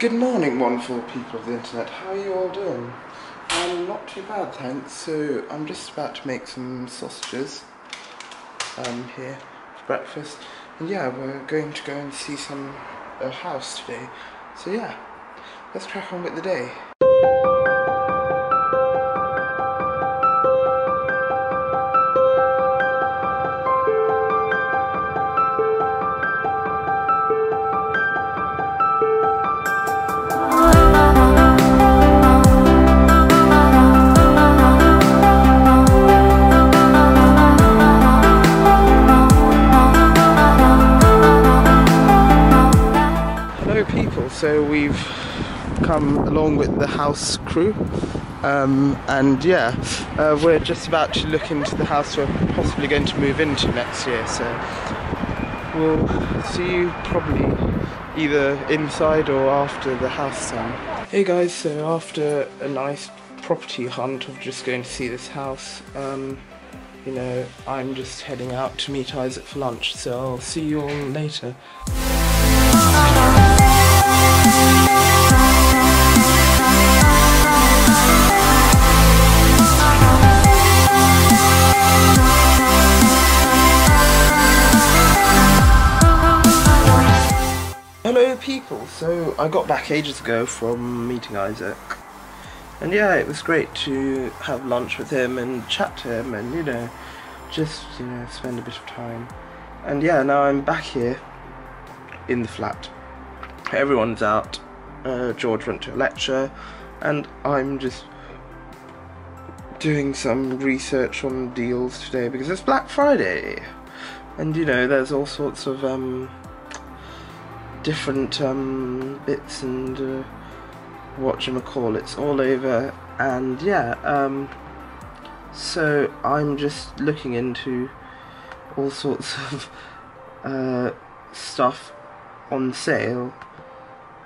Good morning, wonderful people of the internet. How are you all doing? Um, not too bad, thanks. So I'm just about to make some sausages um, here for breakfast. And yeah, we're going to go and see some a house today. So yeah, let's crack on with the day. So we've come along with the house crew um, and yeah, uh, we're just about to look into the house we're possibly going to move into next year so we'll see you probably either inside or after the house done. Hey guys, so after a nice property hunt of just going to see this house, um, you know, I'm just heading out to meet Isaac for lunch so I'll see you all later. Hello people, so I got back ages ago from meeting Isaac. And yeah it was great to have lunch with him and chat to him and you know just you know spend a bit of time. And yeah now I'm back here in the flat. Everyone's out. Uh, George went to a lecture. And I'm just doing some research on deals today because it's Black Friday. And you know there's all sorts of um, different um, bits and uh, what you call it's all over and yeah um, so I'm just looking into all sorts of uh, stuff on sale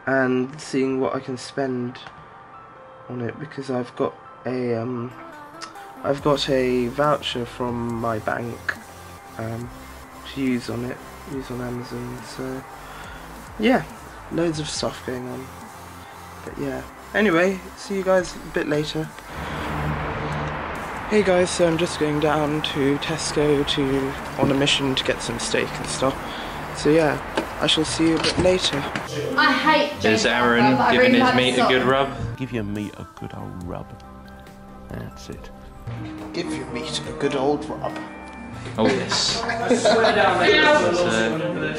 and seeing what I can spend on it because I've got a um, I've got a voucher from my bank um, to use on it use on Amazon so yeah, loads of stuff going on. But yeah. Anyway, see you guys a bit later. Hey guys, so I'm just going down to Tesco to on a mission to get some steak and stuff. So yeah, I shall see you a bit later. I hate There's James Aaron Bond, but I giving really his meat a good rub. Give your meat a good old rub. That's it. Give your meat a good old rub. Oh yes.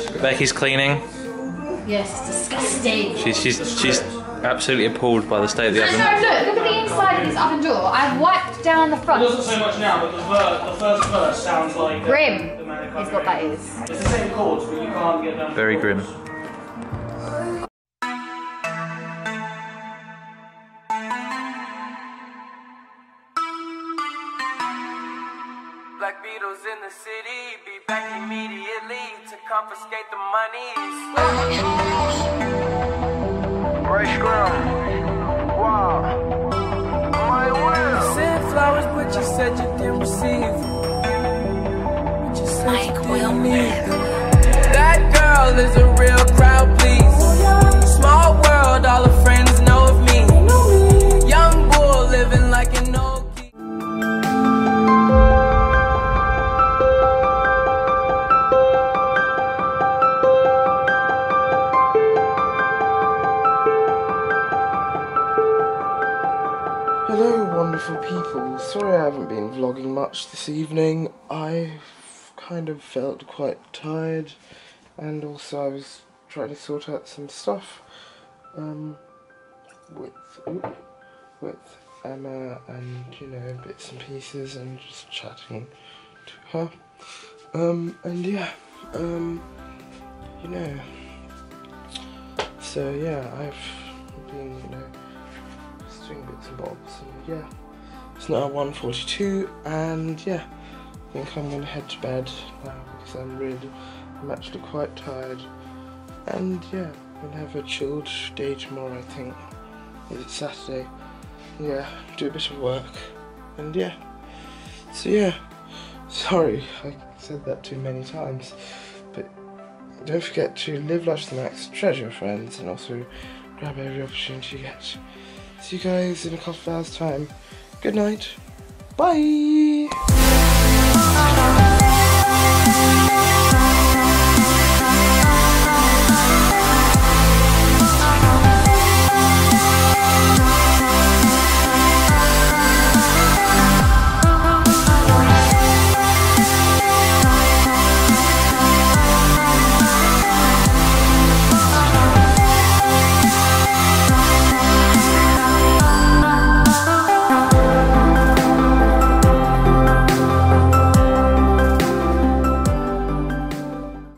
So, Becky's cleaning. Yes, disgusting. She's she's she's absolutely appalled by the state of the No, no, look, look at the inside of this oven door. I've wiped down the front. It front. doesn't so much now, but the, ver- the first verse sounds like Grim the is what that is. It's the same chords, but you can't get down. Very the grim. Black Beatles in the city, be back immediately to confiscate the monies. Ray Scrum, wow, my world. You sent flowers, but you said you didn't receive them. But you said you didn't need. That girl is a real crowd, Wonderful people. Sorry I haven't been vlogging much this evening. I kind of felt quite tired, and also I was trying to sort out some stuff um, with with Emma, and you know bits and pieces, and just chatting to her. Um, and yeah, um, you know. So yeah, I've been, you know doing bits and bobs and yeah it's now 1.42 and yeah I think I'm gonna head to bed now because I'm really I'm actually quite tired. And yeah I'm gonna have a chilled day tomorrow I think. It's Saturday. Yeah do a bit of work. And yeah so yeah. Sorry I said that too many times. But don't forget to live life to the max treasure friends and also grab every opportunity you get. See you guys in a couple of hours time. Good night. Bye.